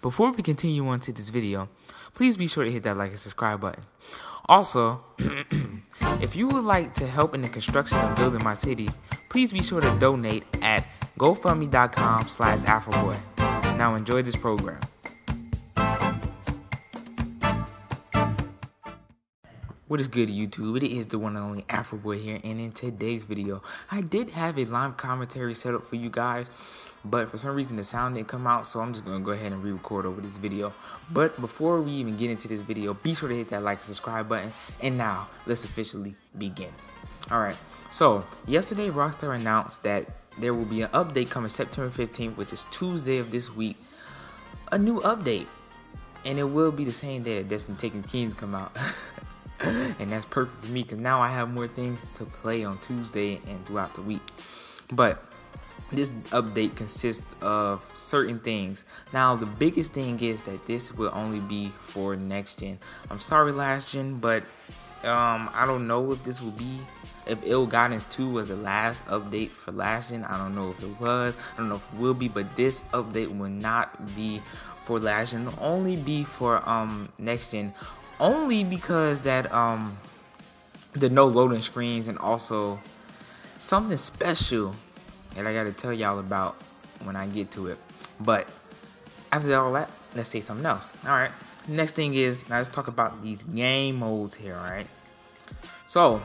Before we continue on to this video, please be sure to hit that like and subscribe button. Also, if you would like to help in the construction of building my city, please be sure to donate at gofundme.com slash afroboy. Now enjoy this program. What is good YouTube? It is the one and only Afroboy here and in today's video I did have a live commentary set up for you guys but for some reason the sound didn't come out so I'm just gonna go ahead and re-record over this video. But before we even get into this video be sure to hit that like and subscribe button and now let's officially begin. Alright so yesterday Rockstar announced that there will be an update coming September 15th which is Tuesday of this week. A new update and it will be the same day that Destiny Taken Kings come out and that's perfect for me because now I have more things to play on Tuesday and throughout the week. But this update consists of certain things. Now, the biggest thing is that this will only be for next gen. I'm sorry, last gen, but um, I don't know if this will be. If Ill-Gotten Gains 2 was the last update for last gen, I don't know if it was. I don't know if it will be, but this update will not be for last gen. It'll only be for um next gen only because that um the no loading screens and also something special that I gotta tell y'all about when I get to it. But after all that, let's say something else. Alright. Next thing is now let's talk about these game modes here, alright? So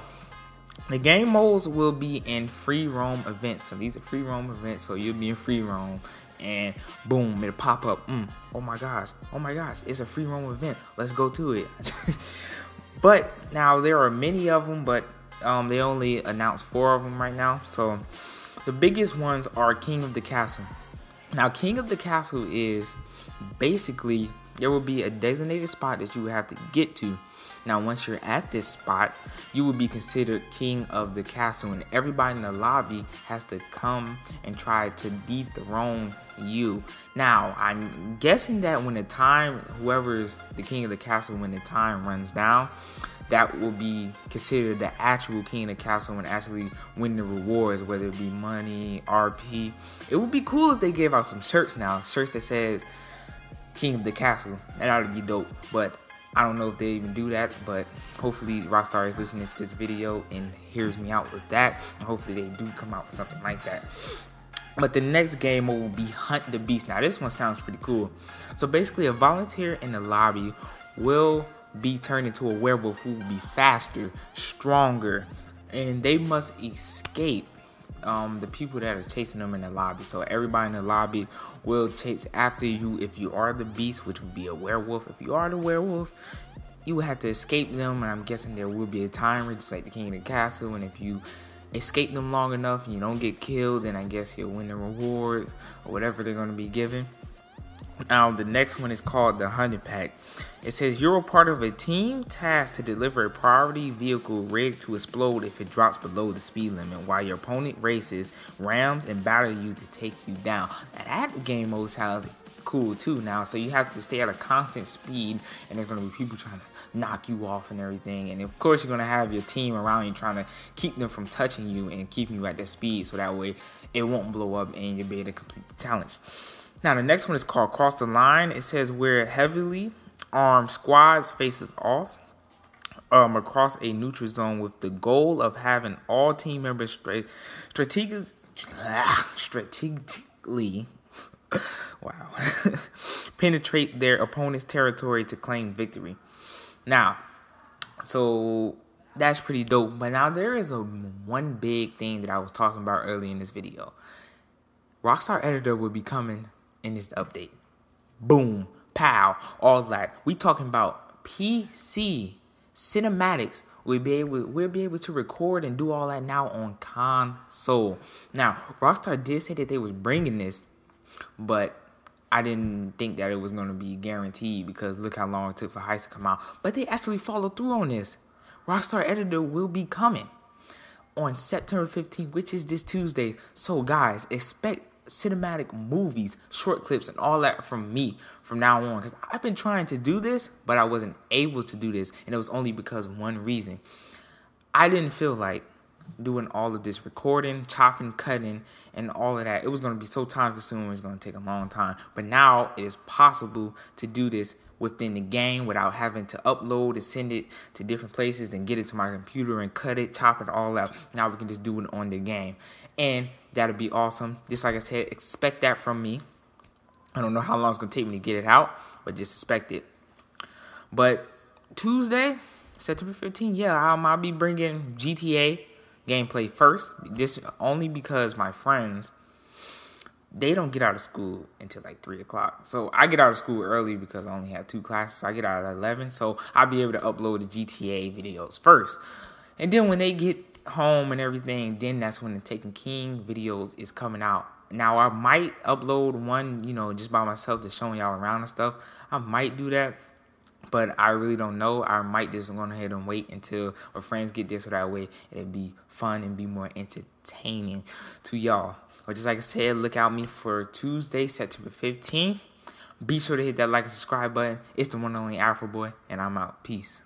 the game modes will be in free roam events. So these are free roam events, so you'll be in free roam and boom, it'll pop up. Mm, oh my gosh, oh my gosh, it's a free roam event. Let's go to it. but now there are many of them, but um, they only announced four of them right now. So the biggest ones are King of the Castle. Now, King of the Castle is basically there will be a designated spot that you have to get to now, once you're at this spot, you will be considered king of the castle, and everybody in the lobby has to come and try to dethrone you. Now, I'm guessing that when the time, whoever is the king of the castle, when the time runs down, that will be considered the actual king of the castle and actually win the rewards, whether it be money, RP. It would be cool if they gave out some shirts now, shirts that says King of the Castle. That would be dope. But I don't know if they even do that, but hopefully Rockstar is listening to this video and hears me out with that. And hopefully they do come out with something like that. But the next game will be Hunt the Beast. Now this one sounds pretty cool. So basically a volunteer in the lobby will be turned into a werewolf who will be faster, stronger, and they must escape um, the people that are chasing them in the lobby. So everybody in the lobby will chase after you if you are the beast, which would be a werewolf. If you are the werewolf, you will have to escape them, and I'm guessing there will be a timer, just like the King of the Castle. And if you escape them long enough and you don't get killed, then I guess you'll win the rewards or whatever they're going to be given. Now, the next one is called the Hunting Pack. It says you're a part of a team tasked to deliver a priority vehicle rigged to explode if it drops below the speed limit while your opponent races, rams, and battle you to take you down. Now, that game mode sounds cool too now. So you have to stay at a constant speed, and there's going to be people trying to knock you off and everything. And of course, you're going to have your team around you trying to keep them from touching you and keeping you at that speed so that way it won't blow up and you'll be able to complete the challenge. Now, the next one is called Cross the Line. It says we're heavily armed squads faces off um, across a neutral zone with the goal of having all team members straight, strategic, strategically wow penetrate their opponent's territory to claim victory. Now, so that's pretty dope. But now there is a one big thing that I was talking about earlier in this video. Rockstar Editor will be coming in this update. Boom, pow, all that. We talking about PC cinematics. We'll be able we'll be able to record and do all that now on console. Now, Rockstar did say that they was bringing this, but I didn't think that it was going to be guaranteed because look how long it took for Heist to come out. But they actually followed through on this. Rockstar Editor will be coming on September 15th, which is this Tuesday. So, guys, expect cinematic movies, short clips, and all that from me from now on. Because I've been trying to do this, but I wasn't able to do this. And it was only because one reason. I didn't feel like doing all of this recording, chopping, cutting, and all of that. It was going to be so time consuming, it's going to take a long time. But now it is possible to do this within the game without having to upload and send it to different places and get it to my computer and cut it, chop it all out. Now we can just do it on the game. And that'll be awesome. Just like I said, expect that from me. I don't know how long it's gonna take me to get it out, but just expect it. But Tuesday, September 15th, yeah, I'll, I'll be bringing GTA gameplay first. Just only because my friends they don't get out of school until like three o'clock. So I get out of school early because I only have two classes. So I get out at eleven. So I'll be able to upload the GTA videos first. And then when they get home and everything, then that's when the Taken King videos is coming out. Now I might upload one, you know, just by myself, just showing y'all around and stuff. I might do that but I really don't know. I might just go ahead and wait until my friends get this so that way it'll be fun and be more entertaining to y'all. But just like I said, look out me for Tuesday, September 15th. Be sure to hit that like and subscribe button. It's the one and only Afro Boy, and I'm out. Peace.